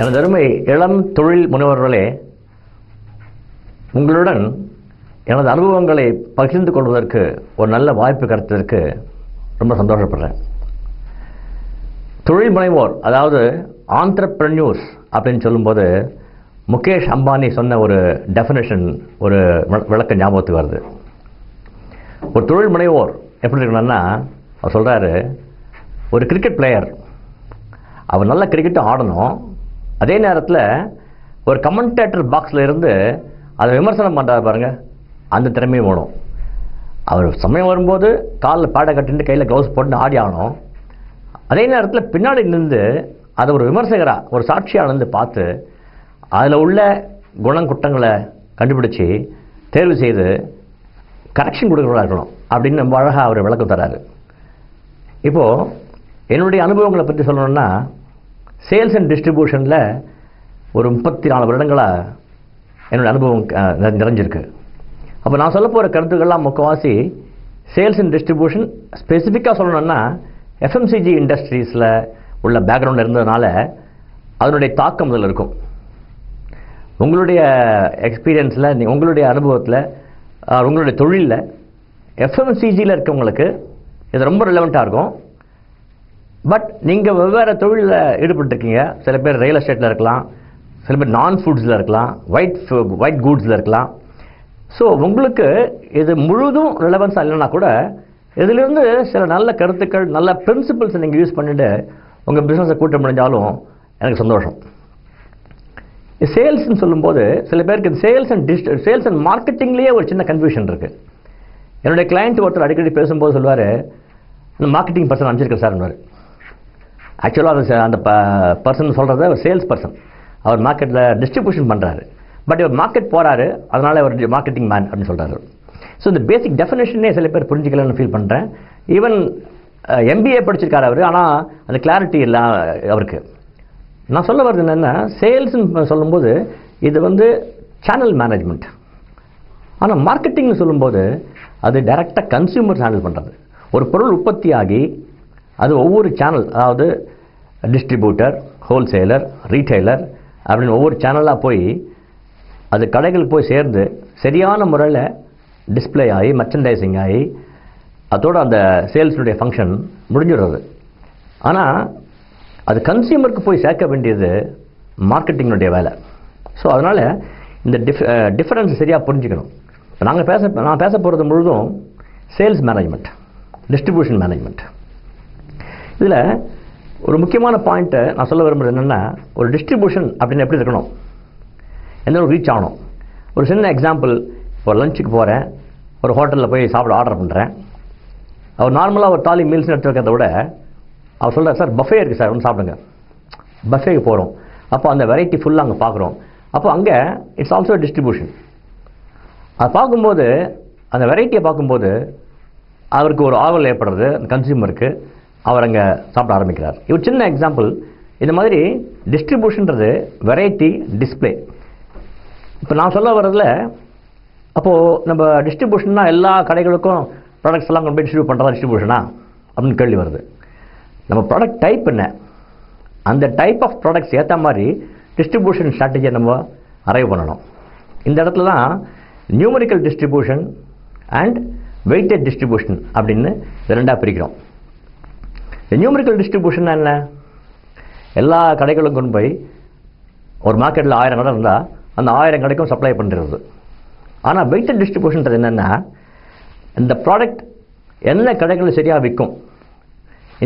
எனது அருமை இளம் தொழில் முனைவர்களே உங்களுடன் எனது அனுபவங்களை பகிர்ந்து கொள்வதற்கு ஒரு நல்ல வாய்ப்பு கிடைத்ததற்கு ரொம்ப சந்தோஷப்படுறேன். தொழில் முனைவோர் அதாவது ஆண்டர்பிரன்யூர்ஸ் அப்படின்னு சொல்லும்போது முகேஷ் அம்பானி சொன்ன ஒரு டெஃபினேஷன் ஒரு விளக்க ஞாபகத்துக்கு வருது. ஒரு தொழில் முனைவோர் எப்படி இருக்கணும்னா அவர் சொல்கிறாரு ஒரு கிரிக்கெட் பிளேயர் அவர் நல்ல கிரிக்கெட்டும் ஆடணும் அதே நேரத்தில் ஒரு கமெண்டேட்டர் பாக்ஸில் இருந்து அதை விமர்சனம் பண்ணுறாரு பாருங்க. அந்த திறமையும் வேணும் அவர் சமயம் வரும்போது காலில் பேடை கட்டிட்டு கையில் க்ளவுஸ் போட்டு ஆடி ஆகணும். அதே நேரத்தில் பின்னாடி நின்று அதை ஒரு விமர்சகராக ஒரு சாட்சியாக இருந்து பார்த்து அதில் உள்ள குணங்குட்டங்களை கண்டுபிடிச்சி தேர்வு செய்து கரெக்ஷன் கொடுக்குறதா இருக்கணும் அப்படின்னு ரொம்ப அழகாக அவர் விளக்கம் தராரு. இப்போது என்னுடைய அனுபவங்களை பற்றி சொல்லணுன்னா சேல்ஸ் அண்ட் டிஸ்ட்ரிபியூஷனில் ஒரு முப்பத்தி நாலு வருடங்களாக என்னுடைய அனுபவம் நிறைஞ்சிருக்கு. அப்போ நான் சொல்ல போகிற கருத்துக்கள்லாம் முக்கவாசி சேல்ஸ் அண்ட் டிஸ்ட்ரிபியூஷன் ஸ்பெசிஃபிக்காக சொல்லணும்னா எஃப்எம்சிஜி இண்டஸ்ட்ரீஸில் உள்ள பேக்ரவுண்ட் இருந்ததுனால அதனுடைய தாக்கம் இதில் இருக்கும். உங்களுடைய எக்ஸ்பீரியன்ஸில் உங்களுடைய அனுபவத்தில் உங்களுடைய தொழிலில் எஃப்எம்சிஜியில் இருக்கவங்களுக்கு இது ரொம்ப ரிலவெண்ட்டாக இருக்கும். பட் நீங்கள் வெவ்வேறு தொழிலில் ஈடுபட்டிருக்கீங்க. சில பேர் ரியல் எஸ்டேட்டில் இருக்கலாம். சில பேர் நான் ஃபுட்ஸில் இருக்கலாம் ஒயிட் ஒயிட் கூட்ஸில் இருக்கலாம். ஸோ உங்களுக்கு இது முழுதும் ரிலவன்ஸாக இல்லைன்னா கூட இதிலிருந்து சில நல்ல கருத்துக்கள் நல்ல பிரின்சிபல்ஸை நீங்கள் யூஸ் பண்ணிட்டு உங்கள் பிஸ்னஸை கூட்ட முடிஞ்சாலும் எனக்கு சந்தோஷம். சேல்ஸ்னு சொல்லும்போது சில பேருக்கு sales and dist sales and மார்க்கெட்டிங்லேயே ஒரு சின்ன கன்ஃபியூஷன் இருக்குது என்னுடைய கிளைண்ட் ஒருத்தர் அடிக்கடி பேசும்போது சொல்லுவார் இந்த மார்க்கெட்டிங் பர்சன் அனுப்பிச்சிருக்கேன் சார்னார் ஆக்சுவலாக அது ச- அந்த பர்சன் சொல்கிறது அவர் சேல்ஸ் பர்சன் அவர் மார்க்கெட்டில் டிஸ்ட்ரிபியூஷன் பண்ணுறாரு பட் இவர் மார்க்கெட் போகிறாரு அதனால் அவர் மார்க்கெட்டிங் மேன் அப்படின்னு சொல்கிறாரு ஸோ இந்த பேசிக் டெஃபினேஷனே சில பேர் புரிஞ்சிக்கலன்னு ஃபீல் பண்ணுறேன் ஈவன் எம்பிஏ படிச்சிருக்காரு அவர் ஆனால் அந்த கிளாரிட்டி இல்லை அவருக்கு. நான் சொல்ல வர்றது என்னென்னா சேல்ஸ்ன்னு சொல்லும்போது இது வந்து சேனல் மேனேஜ்மெண்ட் ஆனால் மார்க்கெட்டிங்னு சொல்லும்போது அது டைரெக்டாக கன்சியூமர் ஹேண்டில் பண்ணுறது ஒரு பொருள் உற்பத்தி ஆகி அது ஒவ்வொரு சேனல் அதாவது டிஸ்ட்ரிபியூட்டர் ஹோல்சேலர் ரீட்டைலர் அப்படின்னு ஒவ்வொரு சேனலாக போய் அது கடைகளுக்கு போய் சேர்ந்து சரியான முறையில் டிஸ்ப்ளே ஆகி மர்ச்சன்டைசிங் ஆகி அதோட அந்த சேல்ஸுடைய ஃபங்க்ஷன் முடிஞ்சிடுறது. ஆனால் அது கன்சியூமருக்கு போய் சேர்க்க வேண்டியது மார்க்கெட்டிங்கினுடைய வேலை. ஸோ அதனால் இந்த டிஃப் டிஃப்ரென்ஸ் சரியாக புரிஞ்சுக்கணும். இப்போ நாங்கள் பேச நான் பேச போகிறது முழுதும் சேல்ஸ் மேனேஜ்மெண்ட் டிஸ்ட்ரிபியூஷன் மேனேஜ்மெண்ட் இதில் ஒரு முக்கியமான பாயிண்ட்டை நான் சொல்ல விரும்புகிறது என்னென்னா ஒரு டிஸ்ட்ரிபியூஷன் அப்படின்னு எப்படி இருக்கணும்? எந்த ஒரு ரீச் ஆகணும்? ஒரு சின்ன எக்ஸாம்பிள் இப்போ லஞ்சுக்கு போகிறேன் ஒரு ஹோட்டலில் போய் சாப்பிட ஆர்டர் பண்ணுறேன் அவர் நார்மலாக ஒரு தாலி மீல்ஸ் எடுத்து வைக்கிறத விட அவர் சொல்கிறார் சார் பஃபே இருக்குது சார் ஒன்று சாப்பிடுங்க. பஃபேக்கு போகிறோம் அப்போ அந்த வெரைட்டி ஃபுல்லாக அங்கே பார்க்குறோம் அப்போ அங்கே இட்ஸ் ஆல்சோ டிஸ்ட்ரிபியூஷன் அதை பார்க்கும்போது அந்த வெரைட்டியை பார்க்கும்போது அவருக்கு ஒரு ஆவல் ஏற்படுறது அந்த கன்சியூமருக்கு அவர் அங்கே சாப்பிட ஆரம்பிக்கிறார். இவர் சின்ன எக்ஸாம்பிள் இந்த மாதிரி டிஸ்ட்ரிபியூஷன்றது வெரைட்டி டிஸ்ப்ளே இப்போ நான் சொல்ல வர்றதில் அப்போது நம்ம டிஸ்ட்ரிபியூஷன்னா எல்லா கடைகளுக்கும் ப்ராடக்ட்ஸ் எல்லாம் கொண்டு போய் டிஸ்ட்ரிபியூட் பண்ணுறதா டிஸ்ட்ரிபியூஷனா அப்படின்னு கேள்வி வருது. நம்ம ப்ராடக்ட் டைப் என்ன? அந்த டைப் ஆஃப் ப்ராடக்ட்ஸ் ஏற்ற மாதிரி டிஸ்ட்ரிபியூஷன் ஸ்ட்ராட்டஜியை நம்ம அரைவ் பண்ணணும். இந்த இடத்துல தான் numerical distribution and weighted distribution அப்படின்னு இது ரெண்டாக பிரிக்கிறோம். நியூமரிக்கல் டிஸ்ட்ரிபியூஷன் என்ன? எல்லா கடைகளும் கொண்டு போய் ஒரு மார்க்கெட்டில் ஆயிரம் கடை இருந்தால் அந்த ஆயிரம் கடைக்கும் சப்ளை பண்ணுறது ஆனால் வெயிட்டட் டிஸ்ட்ரிபியூஷன்றது என்னென்னா இந்த ப்ராடக்ட் என்ன கடைகளில் சரியாக விற்கும்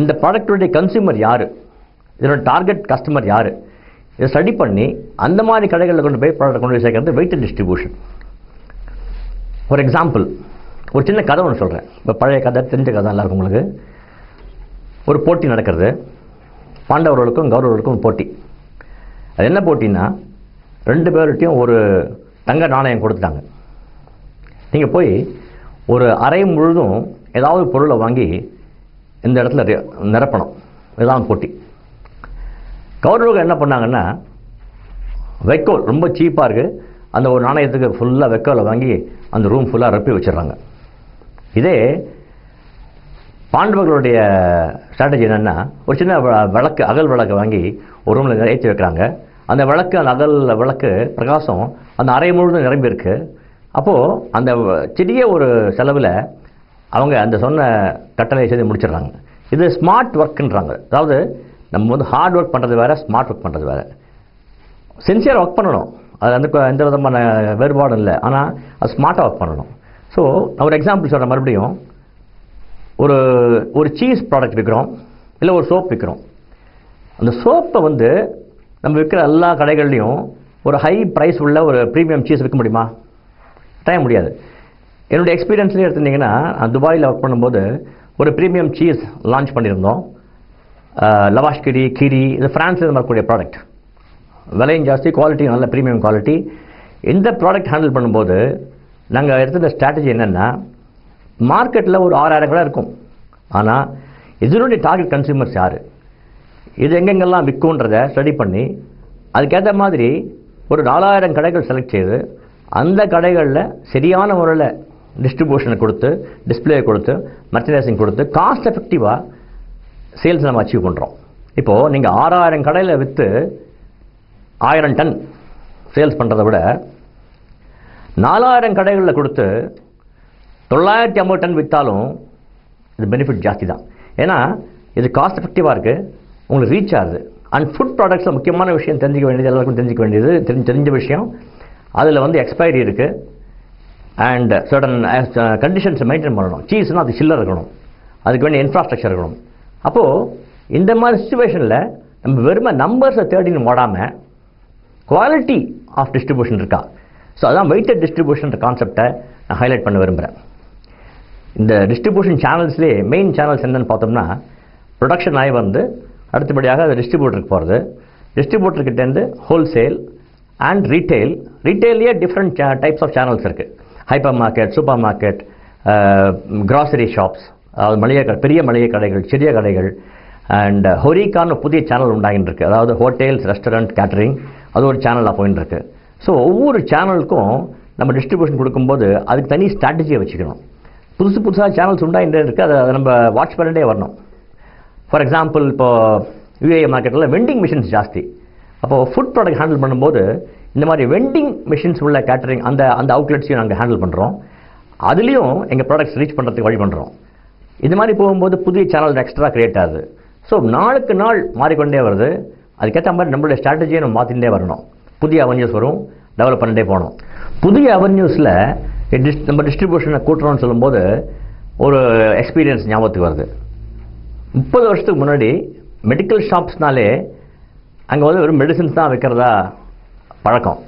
இந்த ப்ராடக்ட்டுடைய கன்சியூமர் யார்? இதனோட டார்கெட் கஸ்டமர் யார்? இதை ஸ்டடி பண்ணி அந்த மாதிரி கடைகளில் கொண்டு போய் ப்ராடக்ட் கொண்டு போய் சேர்க்கறது வெயிட்டட் டிஸ்ட்ரிபியூஷன் ஒரு எக்ஸாம்பிள் ஒரு சின்ன கதை ஒன்று சொல்கிறேன் இப்போ பழைய கதை தெரிஞ்ச கதை எல்லாருக்கும் உங்களுக்கு. ஒரு போட்டி நடக்கிறது. பாண்டவர்களுக்கும் கௌரவர்களுக்கும் போட்டி. அது என்ன போட்டின்னா ரெண்டு பேர்கிட்டையும் ஒரு தங்க நாணயம் கொடுத்துட்டாங்க. நீங்கள் போய் ஒரு அறை முழுதும் ஏதாவது பொருளை வாங்கி இந்த இடத்துல நிரப்பணும். இதுதான் போட்டி. கௌரவர்கள் என்ன பண்ணாங்கன்னா வைக்கோல் ரொம்ப சீப்பாக இருக்குது அந்த ஒரு நாணயத்துக்கு ஃபுல்லாக வைக்கோலை வாங்கி அந்த ரூம் ஃபுல்லாக ரப்பி வச்சிடுறாங்க. இதே பாண்டவர்களுடைய ஸ்ட்ராட்டஜி என்னென்னா ஒரு சின்ன விளக்கு அகல் விளக்கு வாங்கி ஒரு ரூமில் ஏற்றி வைக்கிறாங்க. அந்த விளக்கு அந்த அகல் விளக்கு பிரகாசம் அந்த அறை முழுவதும் நிரம்பியிருக்கு. அப்போது அந்த சிறிய ஒரு செலவில் அவங்க அந்த சொன்ன கட்டளை செய்து முடிச்சிடுறாங்க. இது ஸ்மார்ட் ஒர்க்குன்றாங்க அதாவது நம்ம வந்து ஹார்ட் ஒர்க் பண்ணுறது வேறு ஸ்மார்ட் ஒர்க் பண்ணுறது வேறு. சின்சியராக ஒர்க் பண்ணணும். அது வந்து எந்த விதமான வேறுபாடும் இல்லை. ஆனால் அது ஸ்மார்ட்டாக ஒர்க் பண்ணணும். ஸோ நான் ஒரு எக்ஸாம்பிள் சொல்கிறேன் மறுபடியும். ஒரு ஒரு சீஸ் ப்ராடக்ட் விற்கிறோம் இல்லை ஒரு சோப் விற்கிறோம் அந்த சோப்பை வந்து நம்ம விற்கிற எல்லா கடைகள்லையும் ஒரு ஹை ப்ரைஸ் உள்ள ஒரு ப்ரீமியம் சீஸ் விற்க முடியுமா? டைம் முடியாது. என்னுடைய எக்ஸ்பீரியன்ஸ்லேயே எடுத்துட்டிங்கன்னா நான் துபாயில் ஒர்க் பண்ணும்போது ஒரு ப்ரீமியம் சீஸ் லான்ச் பண்ணியிருந்தோம். லவாஷ் கிரி இது ஃப்ரான்ஸில் வரக்கூடிய ப்ராடக்ட் விலையும் ஜாஸ்தி குவாலிட்டி நல்ல ப்ரீமியம் குவாலிட்டி இந்த ப்ராடக்ட் ஹேண்டில் பண்ணும்போது நாங்கள் எடுத்த ஸ்ட்ராட்டஜி என்னென்னா மார்க்கெட்டில் ஒரு ஆறாயிரம் கடை இருக்கும். ஆனால் இதனுடைய டார்கெட் கன்சியூமர்ஸ் யார்? இது எங்கெங்கெல்லாம் விற்குன்றதை ஸ்டடி பண்ணி அதுக்கேற்ற மாதிரி ஒரு நாலாயிரம் கடைகள் செலக்ட் செய்து அந்த கடைகளில் சரியான முறையில் டிஸ்ட்ரிபியூஷனை கொடுத்து டிஸ்ப்ளே கொடுத்து மெர்ச்சனைசிங் கொடுத்து காஸ்ட் எஃபெக்டிவாக சேல்ஸ் நம்ம அச்சீவ் பண்ணுறோம் இப்போது நீங்கள் ஆறாயிரம் கடையில் விற்று ஆயிரம் டன் சேல்ஸ் பண்ணுறதை விட நாலாயிரம் கடைகளில் கொடுத்து தொள்ளாயிரத்தி ஐம்பது டன் விற்றாலும் இது பெனிஃபிட் ஜாஸ்தி தான் ஏன்னா இது காஸ்ட் எஃபெக்டிவாக இருக்குது உங்களுக்கு ரீச் ஆகுது அண்ட் ஃபுட் ப்ராடக்ட்ஸில் முக்கியமான விஷயம் தெரிஞ்சுக்க வேண்டியது எல்லாருக்கும் தெரிஞ்சுக்க வேண்டியது தெரிஞ்சு தெரிஞ்ச விஷயம். அதில் வந்து எக்ஸ்பைரி இருக்குது அண்ட் சர்டன் கண்டிஷன்ஸை மெயின்டைன் பண்ணணும். சீஸ்னால் அது சில்லர் இருக்கணும். அதுக்கு வேண்டிய இன்ஃப்ராஸ்ட்ரக்சர் இருக்கணும். அப்போது இந்த மாதிரி சுச்சுவேஷனில் நம்ம வெறுமை நம்பர்ஸை தேடின்னு ஓடாமல் குவாலிட்டி ஆஃப் டிஸ்ட்ரிபியூஷன் இருக்கா? ஸோ அதான் வெயிட்டட் டிஸ்ட்ரிபியூஷன் கான்செப்டை நான் ஹைலைட் பண்ண விரும்புகிறேன் இந்த டிஸ்ட்ரிபியூஷன் சேனல்ஸ்லேயே மெயின் சேனல்ஸ் என்னென்னு பார்த்தோம்னா ப்ரொடக்ஷன் ஆகி வந்து அடுத்தபடியாக அது டிஸ்ட்ரிபியூட்டருக்கு போகிறது டிஸ்ட்ரிபியூட்டர்கிட்டேருந்து ஹோல்சேல் அண்ட் ரீட்டைல் ரீட்டைல்லையே டிஃப்ரெண்ட் டைப்ஸ் ஆஃப் சேனல்ஸ் இருக்குது hyper market super market grocery shops அதாவது மளிகை கடை பெரிய மளிகை கடைகள் சிறிய கடைகள் அண்ட் ஹொரிக்கான்னு புதிய சேனல் உண்டாகிட்டு இருக்குது அதாவது ஹோட்டல்ஸ் ரெஸ்டாரண்ட் கேட்டரிங் அது ஒரு சேனலாக போயின்னு இருக்குது ஸோ ஒவ்வொரு சேனலுக்கும் நம்ம டிஸ்ட்ரிபியூஷன் கொடுக்கும்போது அதுக்கு தனி ஸ்ட்ராட்டஜியை வச்சுக்கணும். புதுசு புதுசாக சேனல்ஸ் உண்டாகிட்டே இருக்குது அதை நம்ம வாட்ச் பண்ணிட்டே வரணும். ஃபார் எக்ஸாம்பிள் இப்போது யூஏ மார்க்கெட்டில் வெண்டிங் மிஷின்ஸ் ஜாஸ்தி. அப்போது ஃபுட் ப்ராடக்ட் ஹேண்டில் பண்ணும்போது இந்த மாதிரி வெண்டிங் மிஷின்ஸ் உள்ள கேட்டரிங் அந்த அந்த அவுட்லெட்ஸையும் நாங்கள் ஹேண்டில் பண்ணுறோம் அதுலேயும் எங்கள் ப்ராடக்ட்ஸ் ரீச் பண்ணுறதுக்கு வழி பண்ணுறோம் இது மாதிரி போகும்போது புதிய சேனல் எக்ஸ்ட்ரா கிரியேட் ஆகுது. ஸோ நாளுக்கு நாள் மாறிக்கொண்டே வருது. அதுக்கேற்ற மாதிரி நம்மளுடைய ஸ்ட்ராட்டஜியை நம்ம மாற்றிகிட்டே வரணும். புதிய அவென்யூஸ் வரும். டெவலப் பண்ணிட்டே போகணும். புதிய அவென்யூஸில் நம்ம டிஸ்ட்ரிபியூஷனை கூட்டுறோம்னு சொல்லும்போது ஒரு எக்ஸ்பீரியன்ஸ் ஞாபகத்துக்கு வருது. முப்பது வருஷத்துக்கு முன்னாடி மெடிக்கல் ஷாப்ஸ்னாலே அங்கே வந்து வெறும் மெடிசின்ஸ் தான் விற்கிறதா பழக்கம்.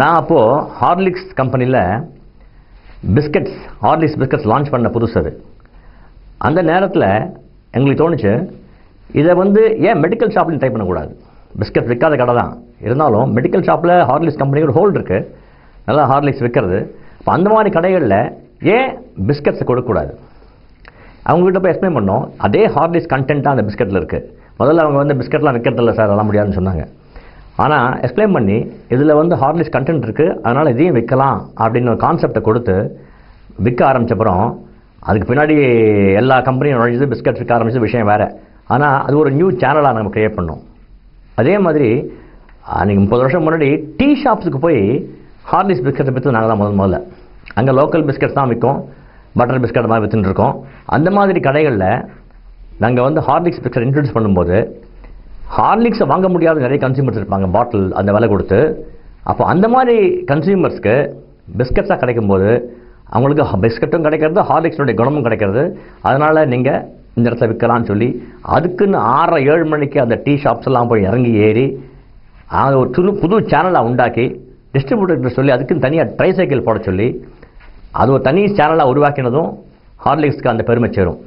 நான் அப்போது ஹார்லிக்ஸ் கம்பெனியில் பிஸ்கட்ஸ் ஹார்லிக்ஸ் பிஸ்கட்ஸ் லான்ச் பண்ண புதுசு அது. அந்த நேரத்தில் எங்களுக்கு தோணுச்சு இதை வந்து ஏன் மெடிக்கல் ஷாப்லையும் ட்ரை பண்ணக்கூடாது? பிஸ்கட் விற்காத கடை தான். இருந்தாலும் மெடிக்கல் ஷாப்பில் ஹார்லிக்ஸ் கம்பெனிக்கு ஒரு ஹோல்டு இருக்குது நல்லா ஹார்லிக்ஸ் விற்கிறது இப்போ அந்த மாதிரி கடைகளில் ஏன் பிஸ்கட்ஸை கொடுக்கக்கூடாது? அவங்ககிட்ட போய் எக்ஸ்பிளைன் பண்ணோம். அதே ஹார்லிக்ஸ் கண்டென்ட்டாக அந்த பிஸ்கட்டில் இருக்குது முதல்ல அவங்க வந்து பிஸ்கட்லாம் விற்கிறதில்ல சார் அதெல்லாம் முடியாதுன்னு சொன்னாங்க. ஆனால் எக்ஸ்பிளைன் பண்ணி இதில் வந்து ஹார்லிக்ஸ் கண்டென்ட் இருக்குது அதனால் இதையும் விற்கலாம் அப்படின்னு ஒரு கான்செப்டை கொடுத்து விற்க ஆரம்பிச்சப்புறம் அதுக்கு பின்னாடி எல்லா கம்பெனியும் நுழைஞ்சது பிஸ்கட் விற்க ஆரம்பிச்சது விஷயம் வேறு. ஆனால் அது ஒரு நியூ சேனலாக நம்ம க்ரியேட் பண்ணோம். அதே மாதிரி அன்றைக்கி முப்பது வருஷம் முன்னாடி டீ ஷாப்ஸுக்கு போய் ஹார்லிக்ஸ் பிஸ்கட்டை விற்று நாங்கள் தான் முதல் முதல்ல. அங்கே லோக்கல் பிஸ்கட் தான் விற்கும் பட்டர் பிஸ்கட் மாதிரி விற்றுட்டு இருக்கோம். அந்த மாதிரி கடைகளில் நாங்கள் வந்து ஹார்லிக்ஸ் பிஸ்கட் இன்ட்ரடியூஸ் பண்ணும்போது ஹார்லிக்ஸை வாங்க முடியாத நிறைய கன்சியூமர்ஸ் இருப்பாங்க. பாட்டில் அந்த விலை கொடுத்து. அப்போ அந்த மாதிரி கன்சியூமர்ஸ்க்கு பிஸ்கட்ஸாக கிடைக்கும்போது அவங்களுக்கு பிஸ்கட்டும் கிடைக்கிறது ஹார்லிக்ஸனுடைய குணமும் கிடைக்கிறது. அதனால் நீங்கள் இந்த இடத்துல விற்கலாம்னு சொல்லி அதுக்குன்னு ஆறரை ஏழு மணிக்கு அந்த டீ ஷாப்ஸ் எல்லாம் போய் இறங்கி ஏறி அது ஒரு புது புது சேனலாக உண்டாக்கி டிஸ்ட்ரிபியூட்டர்கிட்ட சொல்லி அதுக்குன்னு தனியாக ட்ரை சைக்கிள் போட சொல்லி அது ஒரு தனி சேனலாக உருவாக்கினதும் ஹார்லிக்ஸ்க்கு அந்த பெருமை சேரும்.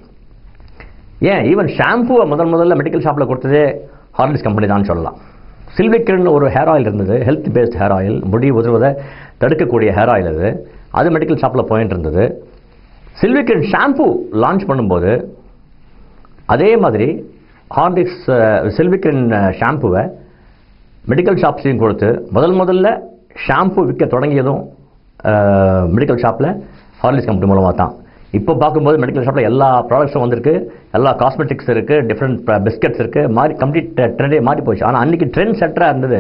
ஏன்? ஈவன் ஷாம்புவை முதல் முதல்ல மெடிக்கல் ஷாப்பில் கொடுத்ததே ஹார்லிக்ஸ் கம்பெனி தான் சொல்லலாம். சில்விக்ரன் ஒரு ஹேர் ஆயில் இருந்தது ஹெல்த் பேஸ்ட் ஹேர் ஆயில் முடி உதவுவதை தடுக்கக்கூடிய ஹேர் ஆயில் அது. அது மெடிக்கல் ஷாப்பில் போயிட்டு இருந்தது. சில்விக்கிரன் ஷாம்பு லான்ச் பண்ணும்போது அதே மாதிரி ஹார்லிக்ஸ் சில்விக்கிரன் ஷாம்புவை மெடிக்கல் ஷாப்ஸையும் கொடுத்து முதல் முதல்ல ஷாம்பு விற்க தொடங்கியதும் மெடிக்கல் ஷாப்பில் ஹார்லிக்ஸ் கம்பெனி மூலமாக தான். இப்போ பார்க்கும்போது மெடிக்கல் ஷாப்பில் எல்லா ப்ராடக்ட்ஸும் வந்திருக்கு. எல்லா காஸ்மெட்டிக்ஸ் இருக்குது டிஃப்ரெண்ட் பிஸ்கட்ஸ் இருக்குது மாறி கம்ப்ளீட் ட்ரெண்டே மாறி போச்சு. ஆனால் அன்றைக்கி ட்ரெண்ட் செட்டராக இருந்தது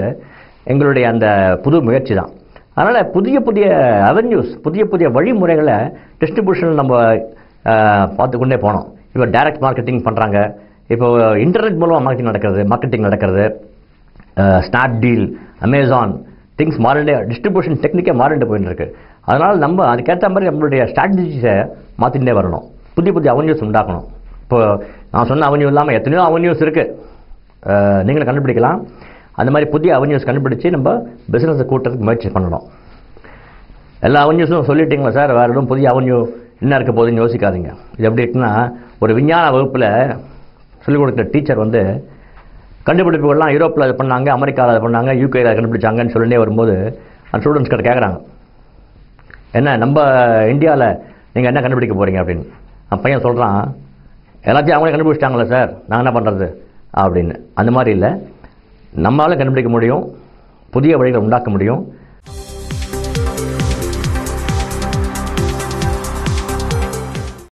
எங்களுடைய அந்த புது முயற்சி தான். அதனால் புதிய புதிய அவென்யூஸ் புதிய புதிய வழிமுறைகளை டிஸ்ட்ரிபியூஷன் நம்ம பார்த்துக்கொண்டே போனோம். இப்போ டைரக்ட் மார்க்கெட்டிங் பண்ணுறாங்க இப்போ இன்டர்நெட் மூலமாக மார்க்கெட்டிங் நடக்கிறது மார்க்கெட்டிங் நடக்கிறது. ஸ்னாப்டீல் அமேசான் திங்ஸ் மாறிண்டே டிஸ்ட்ரிபியூஷன் டெக்னிக்கே மாறிண்டு போயின்னு இருக்குது அதனால் நம்ம அதுக்கேற்ற மாதிரி நம்மளுடைய ஸ்ட்ராட்டஜிஸை மாற்றிட்டே வரணும். புதிய புதிய அவென்யூஸ் உண்டாக்கணும். இப்போ நான் சொன்ன அவென்யூ இல்லாமல் எத்தனையோ அவென்யூஸ் இருக்குது நீங்களும் கண்டுபிடிக்கலாம். அந்த மாதிரி புதிய அவென்யூஸ் கண்டுபிடிச்சு நம்ம பிஸ்னஸை கூட்டுறதுக்கு முயற்சி பண்ணணும். எல்லா அவென்யூஸும் சொல்லிட்டீங்களா சார்? வேறு எதுவும் புதிய அவன்யூ என்ன இருக்க போகுதுன்னு யோசிக்காதீங்க. இது எப்படி இருக்குன்னா ஒரு விஞ்ஞான வகுப்பில் சொல்லிக் கொடுக்குற டீச்சர் வந்து கண்டுபிடிப்புகள்லாம் யூரோப்பில் அது பண்ணாங்க அமெரிக்காவில் அது பண்ணாங்க யூகேயில் அதை கண்டுபிடிச்சாங்கன்னு சொல்லிட்டே வரும்போது அந்த ஸ்டூடெண்ட்ஸ் கிட்ட கேட்குறாங்க என்ன நம்ம இந்தியாவில் நீங்கள் என்ன கண்டுபிடிக்க போகிறீங்க அப்படின்னு. அந்த பையன் சொல்கிறான் எல்லாத்தையும் அவங்களே கண்டுபிடிச்சிட்டாங்களே சார் நான் என்ன பண்ணுறது அப்படின்னு. அந்த மாதிரி இல்லை நம்மளால் கண்டுபிடிக்க முடியும் புதிய வழிகளை உண்டாக்க முடியும்.